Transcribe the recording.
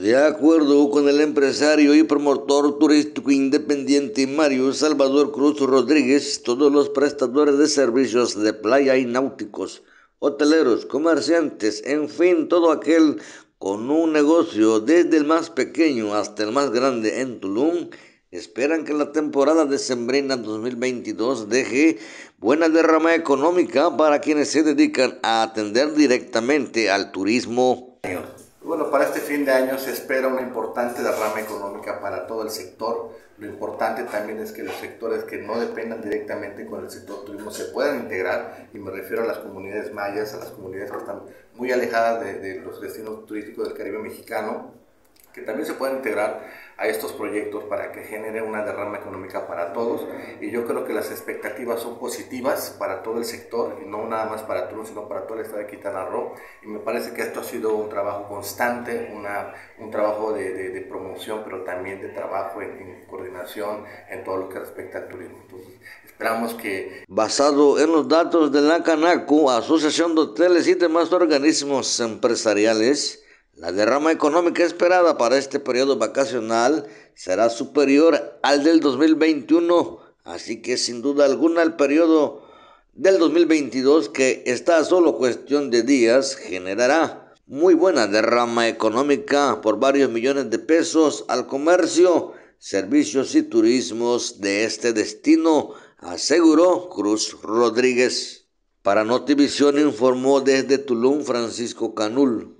De acuerdo con el empresario y promotor turístico independiente Mario Salvador Cruz Rodríguez, todos los prestadores de servicios de playa y náuticos, hoteleros, comerciantes, en fin, todo aquel con un negocio desde el más pequeño hasta el más grande en Tulum, esperan que la temporada de Sembrina 2022 deje buena derrama económica para quienes se dedican a atender directamente al turismo. Bueno, para este fin de año se espera una importante derrama económica para todo el sector. Lo importante también es que los sectores que no dependan directamente con el sector turismo se puedan integrar, y me refiero a las comunidades mayas, a las comunidades que están muy alejadas de, de los destinos turísticos del Caribe mexicano, que también se puedan integrar a estos proyectos para que genere una derrama económica para todos y yo creo que las expectativas son positivas para todo el sector y no nada más para Tulum sino para todo el estado de Quintana Roo y me parece que esto ha sido un trabajo constante, una, un trabajo de, promoción pero también de trabajo en, en, coordinación en todo lo que respecta al turismo. Entonces esperamos que... Basado en los datos de la Canaco, Asociación de Hoteles y demás organismos empresariales, la derrama económica esperada para este periodo vacacional será superior al del 2021, así que sin duda alguna el periodo del 2022, que está solo cuestión de días, generará muy buena derrama económica por varios millones de pesos al comercio, servicios y turismos de este destino, aseguró Cruz Rodríguez. Para Notivisión informó desde Tulum Francisco Canul.